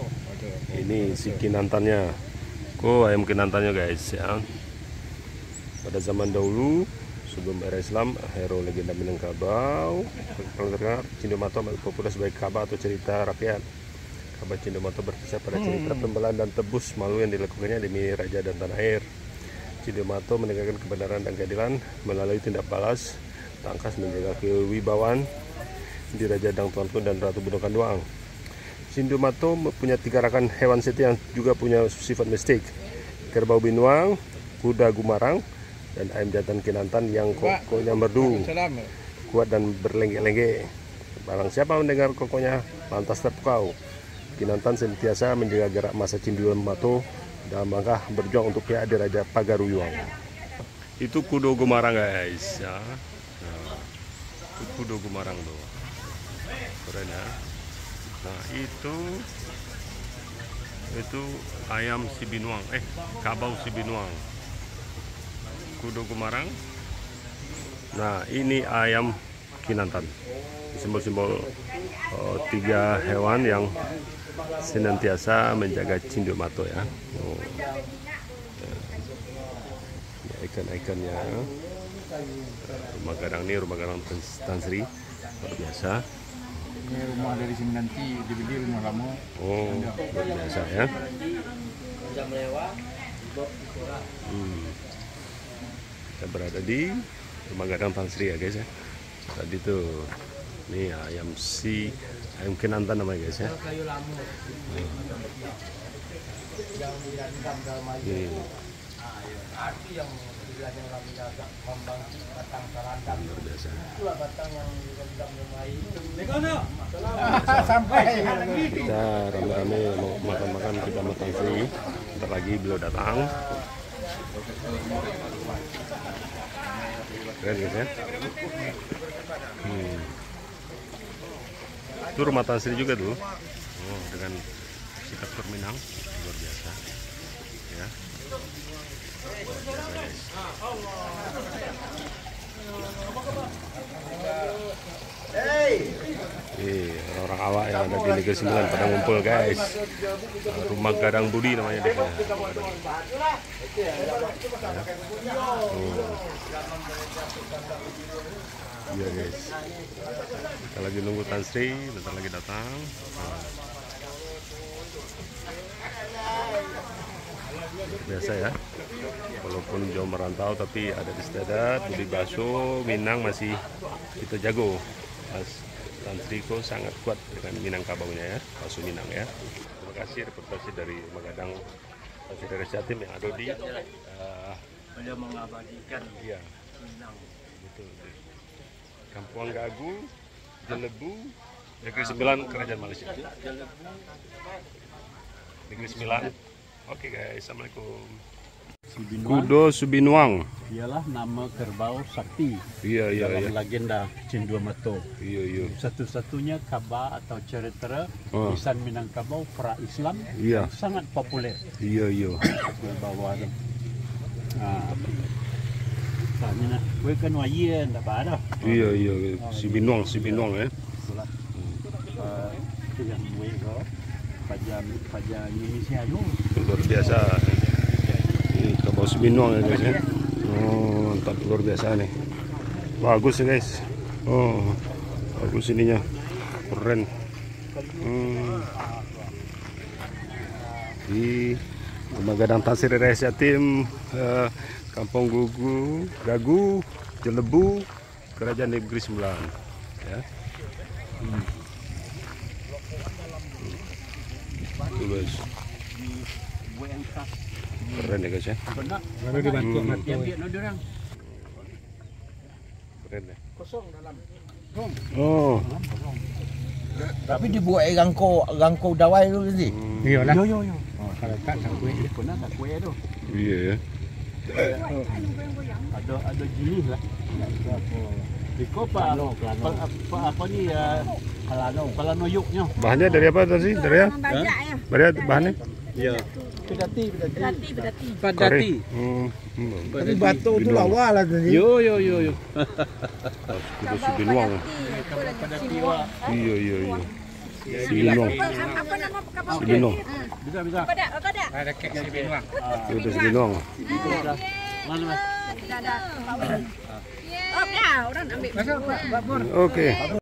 Oh, ada. Ini si kinantannya. Ko ayam kinantannya guys ya. Pada zaman dahulu sebelum era Islam, hero legenda Minangkabau kalau terkenal Cindomato populer sebagai Kaba atau cerita rakyat. Kaba Cindomato berkisah pada cerita pembelaan dan tebus malu yang dilakukannya demi raja dan tanah air. Cindomato menegakkan kebenaran dan keadilan melalui tindak balas, tangkas menjaga kewibawaan di Raja Dang Tuanku dan Ratu Budokan Doang. Cindomato punya tiga rakan hewan setia yang juga punya sifat mistik. Kerbau binuang, kuda gumarang, dan ayam jantan kinantan yang kokohnya merdu, kuat dan berlenggek-lenggek. Barang siapa mendengar kokohnya, lantas terpukau. Kinantan senantiasa menjaga gerak masa Cindomato dalam langkah berjuang untuk di Raja Pagaruyuang. Itu kudo gumarang guys ya. Nah, itu kudo gumarang tuh. Keren ya. Nah itu itu ayam si binuang, eh kabau si binuang. Kudo gumarang. Nah ini ayam kinantan. Simbol-simbol oh, tiga hewan yang senantiasa menjaga Cindomato ya. Oh. Ya, ikan-ikannya. Rumah gadang ini rumah gadang Tan- Tan Sri luar biasa. Ini rumah dari sini nanti dibeli rumah lama. Oh, luar biasa ya. Hmm. Kita berada di rumah gadang Tan Sri ya guys ya. Tadi tuh ini ayam si ayam kinantan namanya guys ya. Hmm. Ini luar biasa. Sampai. Kita rame-rame mau makan-makan kita makan sih. Bentar lagi beliau datang. Keren guys ya. Hmm. Itu rumah Tan Sri juga tuh. Oh, dengan arsitektur Minang luar biasa. Ya. Luar biasa guys. Nih, orang-orang awak yang ada di Negeri Sembilan pada ngumpul guys. Rumah Gadang Budi namanya sini. Ya. Oh. Guys. Kita lagi nunggu Tan Sri, bentar lagi datang. Nah. Biasa ya. Walaupun jauh merantau tapi ada di Sedadat, Budi Baso, Minang masih kita jago. Mas Tan Sri kok sangat kuat dengan Minangkabaunya ya, Baso Minang ya. Terima kasih reportase dari Magadang Saudara Jatim yang ada di eh, Beliau mengabadikan Iya, Minang. betul. Kampung Gagu, Jelebu, Negeri Sembilan, Kerajaan Malaysia. Negeri Sembilan. Oke guys, Assalamualaikum. Subinuang Kudo Subinuang. ialah nama kerbau sakti Iya, iya, dalam iya. legenda Cinduamato. Iya, iya. Satu-satunya kaba atau cerita Oh. lisan Minangkabau pra-Islam Iya. yang sangat populer Iya, iya. di bawah tu. Ah. Tanya nak, kue kan waya tak apa dah. Iya, iya. Si Binuang, si Binuang ya. Itulah. Ah, Itu yang kue kau. Pajam, pajam Indonesia tu. Luar biasa. Ini si Binuang ya guys ya. Oh, mantap luar biasa nih. Bagus ya guys. Oh, bagus ininya. Keren. Hmm. Di Rumah Gadang Tasir Res Yatim eh, Kampung Gugu, Gagu, Jelebu, Kerajaan Negeri Sembilan. Ya. Hmm. Keren ya guys ya. Baru dibantu Hmm. Orang. Keren ya. Kosong dalam. Oh, Tapi dibuat gangko gangko dawai tu tadi. hmm, Iya lah. Yo yo yo. Oh, kalau tak tak kue. Dia pernah tak kue tu. iya ya. Ada ada jenis lah. Iko pa, pa, pa, apa ni uh, palano, palano yuknya. Bahannya dari apa tadi? Dari ya? Ya. Dari apa bahannya? Ya. Pedati, pedati. Kari. Hmm, hmm. Tapi tu Binuang. lawa lah tadi. Yo yo yo yo. Si Binuang. Apa Pada sini? tiwa. Iya, iya, iya. Si Binong. Apa nama kapal? Si Binong. Bisa, bisa. Ada, ada. Ada kek si Binong. Itu si Binong. Mana mas? Tidak ada. Oh, ya, orang ambil. Oke.